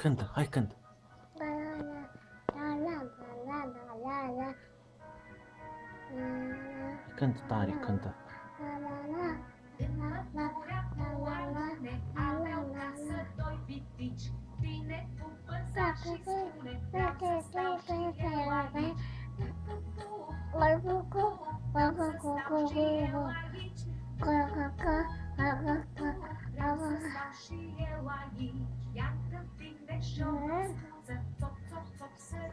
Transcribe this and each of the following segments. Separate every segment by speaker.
Speaker 1: Canta, ai, canta. Canta, Tarek, canta. Canta.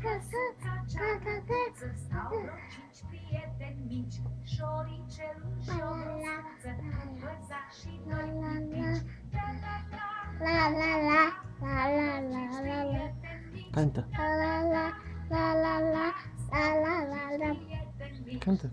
Speaker 2: acasă, ca cagăță Stau vreo cinci prieteni mici, șoricelul și o brăsuță Văza și doi pitici, la la la La la la,
Speaker 3: la la la la la
Speaker 2: Canta
Speaker 3: La la la, la la la, la la la la
Speaker 2: Canta